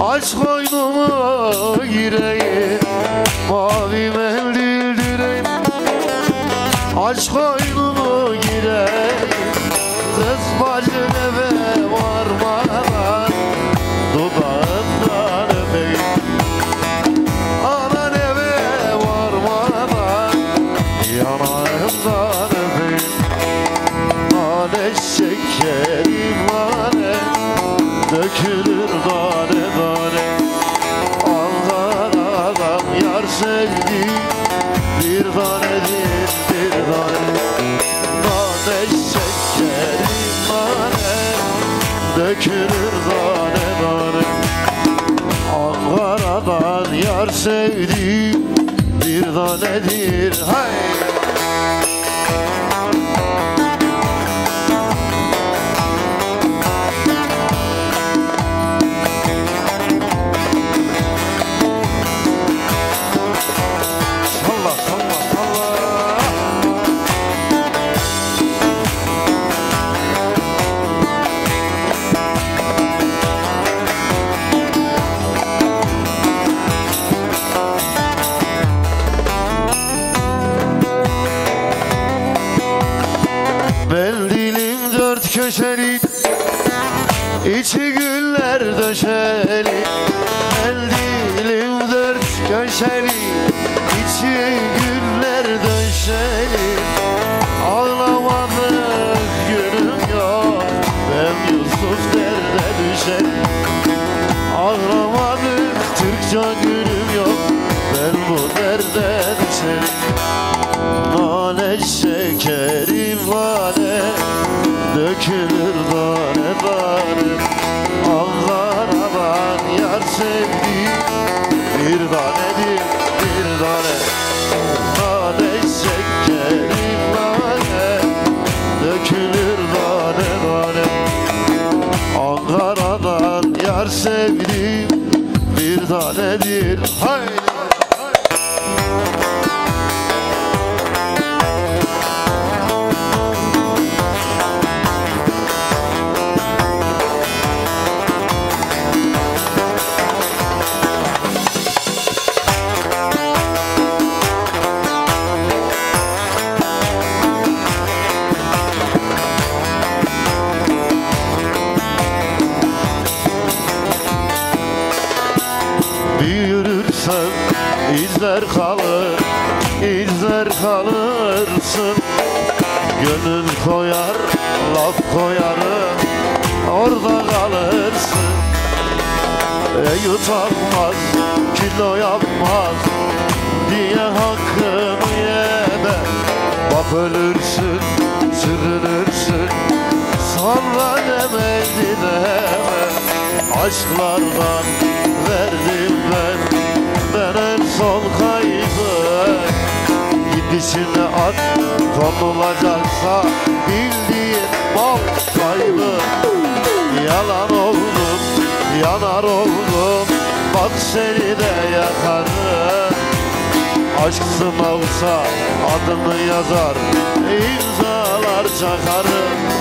Aç koynuma gireyim Mavi mendil direyim. Aç koynuma gireyim Kız bacın eve varmadan Dudağından öpeyim. Anan eve varmadan Yanağımdan öpeyim. Nane şekerim nane Dökülür dökülür tane tane Ankara'dan yar sevdi bir tanedir. Hay dört köşeli içi güller döşeli Ben dilim dört köşeli içi güller döşeli Ağlamadık günüm yok. Ben Yusuf derde düşerim Ağlamadık Türkçe günüm yok. Ben bu derde düşerim Nane şekerim nane Dökülür tane tane Ankara'dan yar sevdi Bir tanedir bir tane Nane şekerim nane Dökülür tane tane Ankara'dan yar sevdi Bir tanedir Haydi izler kalır, izler kalırsın. Gönül koyar, laf koyarım, orada kalırsın. E yutamaz, kilo yapmaz diye hakkımı yeme? Bak ölürsün, sürünürsün, sonra demedi deme. Aşklardan Gidişine at konulacaksa Bildiğin mal kaybı Yalan oldum, yanar oldum Bak seni de yakarım. Aşk sınavsa adını yazar imzalar çakarım